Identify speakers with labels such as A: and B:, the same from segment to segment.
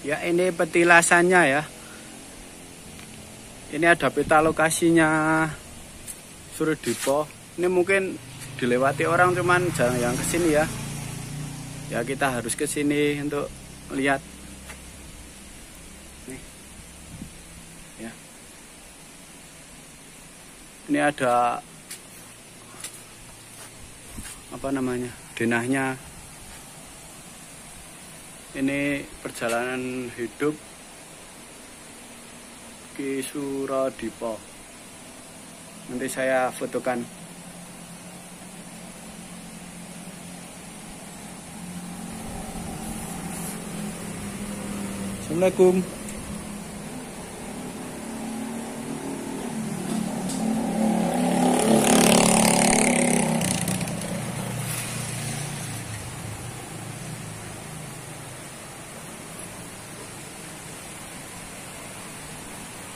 A: Ya ini petilasannya ya. Ini ada peta lokasinya Suradipo. Ini mungkin dilewati orang cuman jangan yang ke sini ya. Ya kita harus ke sini untuk lihat. Nih. Ya. Ini ada apa namanya denahnya ini perjalanan hidup Ki Suradipo nanti saya fotokan. Assalamualaikum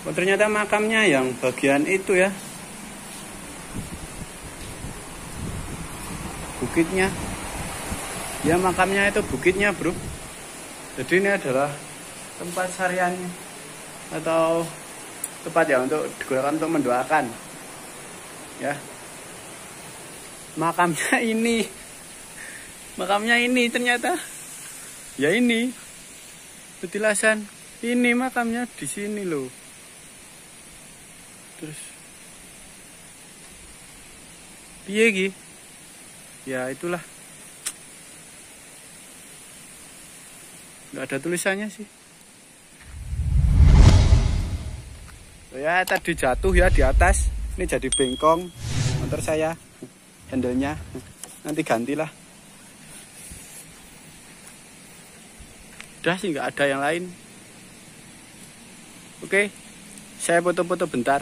A: Oh, ternyata makamnya yang bagian itu ya. Bukitnya. Ya makamnya itu bukitnya, Bro. Jadi ini adalah tempat sariannya atau tempat ya untuk digunakan untuk mendoakan. Ya. Makamnya ini. Makamnya ini ternyata. Ya ini. Petilasan. Ini makamnya di sini loh terus? Piye ki ya itulah. Nggak ada tulisannya sih. Ya tadi jatuh ya di atas. Ini jadi bengkong. Motor saya handlenya. Nanti gantilah. Udah sih nggak ada yang lain. Oke saya foto-foto bentar